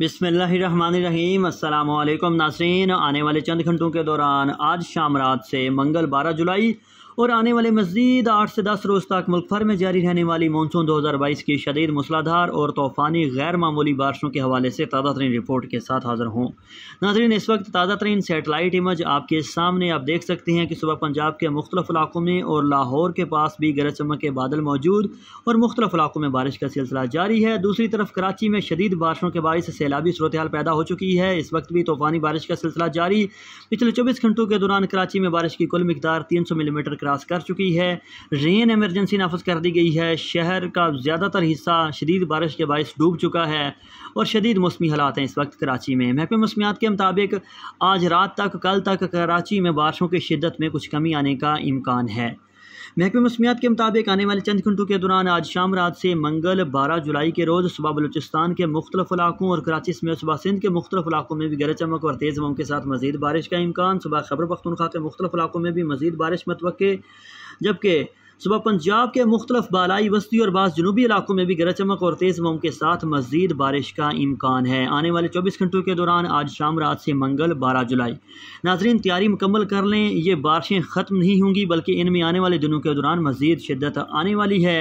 बिसमीम अल्लाम नासरीन आने वाले चंद घंटों के दौरान आज शाम रात से मंगल 12 जुलाई और आने वाले मजीद आठ से दस रोज़ तक मुल्क भर में जारी रहने वाली मानसून दो हज़ार बाईस की शदीद मूसलाधार और तूफ़ानी गैर मामूली बारिशों के हवाले से ताज़ा तरीन रिपोर्ट के साथ हाजिर हूँ। नाजरीन, इस वक्त ताज़ा तरीन सेटेलाइट इमेज आपके सामने आप देख सकते हैं कि सुबह पंजाब के मुख्तलिफ़ इलाकों में और लाहौर के पास भी गरज चमक के बादल मौजूद और मुख्तलिफ़ इलाकों में बारिश का सिलसिला जारी है। दूसरी तरफ़ कराची में शदीद बारिशों के बायस सैलाबी सूरत हाल पैदा हो चुकी है। इस वक्त भी तूफ़ानी बारिश का सिलसिला जारी। पिछले चौबीस घंटों के दौरान कराची में बारिश की कुल मकदार तीन सौ मिलीमीटर क्रॉस कर चुकी है। रेन एमरजेंसी नाफज कर दी गई है। शहर का ज़्यादातर हिस्सा शदीद बारिश के बायस डूब चुका है और शदीद मौसमी हालात हैं इस वक्त कराची में। महकमे मौसमियात के मुताबिक आज रात तक, कल तक कराची में बारिशों की शिदत में कुछ कमी आने का इम्कान है। महकमे मौसमियात के मुताबिक आने वाले चंद घंटों के दौरान आज शाम रात से मंगल बारह जुलाई के रोज़ सुबह बलूचिस्तान के मुख्तलिफ़ इलाकों और कराची समेत सुबह सिंध के मुख्तलिफ़ इलाकों में भी गरज चमक और तेज़ हवाओं के साथ मजीद बारिश का इम्कान, सुबह खबर पख्तनखा के मुख्तलिफ़ इलाकों में भी मजीद बारिश मतवक़ जबकि सुबह पंजाब के मुख्तलिफ़ बालाई वस्ती और बास जनूबी इलाकों में भी गरज चमक और तेज़ हवाओं के साथ मजीद बारिश का इम्कान है। आने वाले चौबीस घंटों के दौरान आज शाम रात से मंगल बारह जुलाई। नाजरीन, तैयारी मुकम्मल कर लें, ये बारिशें ख़त्म नहीं होंगी, बल्कि इनमें आने वाले दिनों के दौरान मजीद शिद्दत आने वाली है।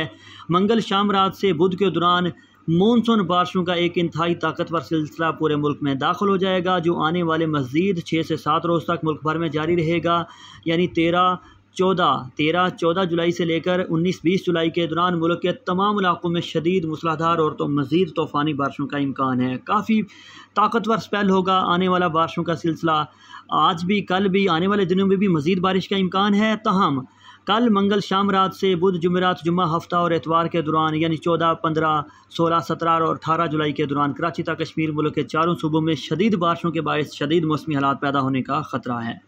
मंगल शाम रात से बुध के दौरान मानसून बारिशों का एक इंतहाई ताकतवर सिलसिला पूरे मुल्क में दाखिल हो जाएगा, जो आने वाले मज़ीद छः से सात रोज़ तक मुल्क भर में जारी रहेगा। यानी तेरह चौदह, तेरह, चौदह जुलाई से लेकर उन्नीस, बीस जुलाई के दौरान मुल्क के तमाम इलाकों में शदीद मूसलाधार और तो मज़ीद तूफ़ानी बारिशों का इम्कान है। काफ़ी ताकतवर स्पेल होगा आने वाला बारिशों का सिलसिला। आज भी, कल भी, आने वाले दिनों में भी मज़ीद बारिश का इम्कान है। तहम, कल मंगल शाम रात से बुध जुमेरात जुम्मा हफ़्ता और एतवार के दौरान, यानी चौदह, पंद्रह, सोलह, सत्रह और अठारह जुलाई के दौरान कराची तक कश्मीर मुल्क के चारों सूबों में शदीद बारिशों के बायस शदीद मौसमी हालात पैदा होने का ख़तरा है।